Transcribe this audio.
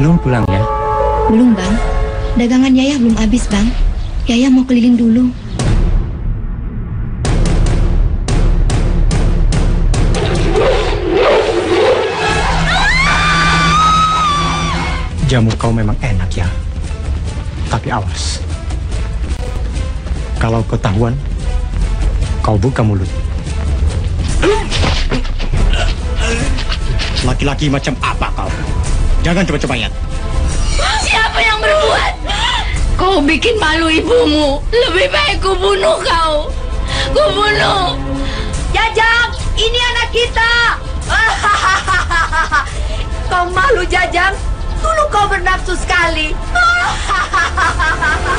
Belum pulang ya? Belum, Bang. Dagangan Yaya belum habis, Bang. Yaya mau keliling dulu. Jamu kau memang enak ya. Tapi awas. Kalau ketahuan, kau buka mulut. Laki-laki macam apa? Jangan coba-coba ya. Siapa yang berbuat? Kau bikin malu ibumu. Lebih baik ku bunuh kau. Ku bunuh. Jajang, ini anak kita. kau malu Jajang? Dulu kau bernafsu sekali.